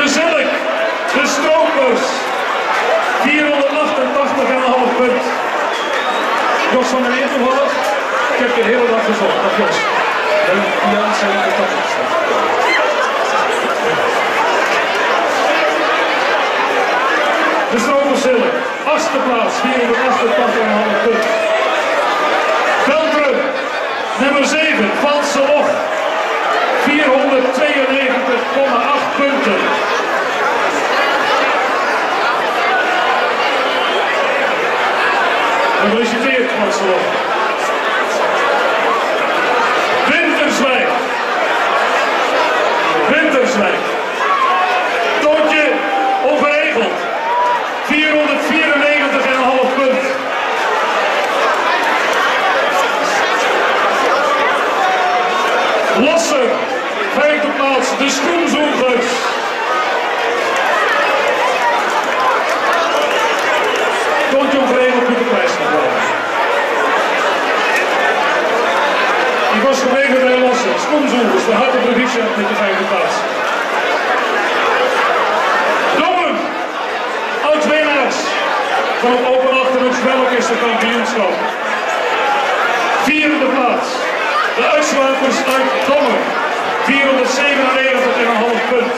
De Zilk, de Stropers, 488,5 punt. Jos van der Leer? Ik heb de hele dag gezocht. Dag Jos. Ja, zijn de. De Stropers Zilk, achtste plaats, 488,5 punt. Beltrum, nummer 7, Valse Log, 492,8 punten. Gefeliciteerd, Valse Log. Winterswijk. Winterswijk. Tootje ongeregeld. 494,5 punt. Lossen, vijfde plaats, de schoenzoekers. Toontje ongeregeld moet de prijs nog wel. Ik was gebleven bij Lossen, de harde provincie met de vijfde plaats. Dommen, oud-winnaars van het Open Achterhoeks Spellorkester kampioenschap. Vierde plaats. De uitslagers uit Dommen. 497,5 punt.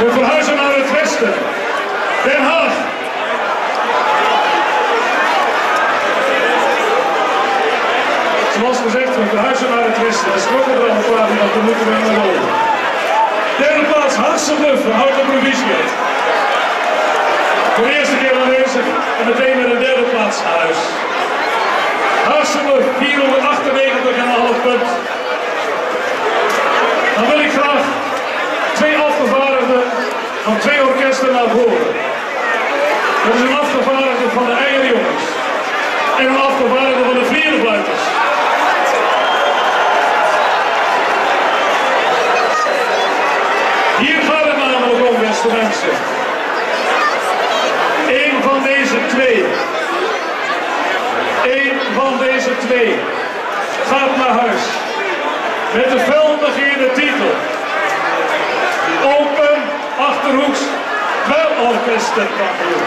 We verhuizen naar het westen. Den Haag. Zoals gezegd, we verhuizen naar het westen. Dat is ook een want moeten we naar rollen. Derde plaats, Hasselbluff, de houten provisie. Voor de eerste keer aanwezig en meteen met een derde plaats naar huis. Hasselbluff, 498,5 punt. Dan wil ik graag twee afgevaardigden van twee orkesten naar voren. Dat is een afgevaardigde van de Eierjongens en een afgevaardigde van de beste mensen. Eén van deze twee, één van deze twee gaat naar huis met de velbegeerde titel Open Achterhoeks Welorkesterkampioen.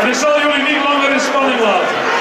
En ik zal jullie niet langer in spanning laten.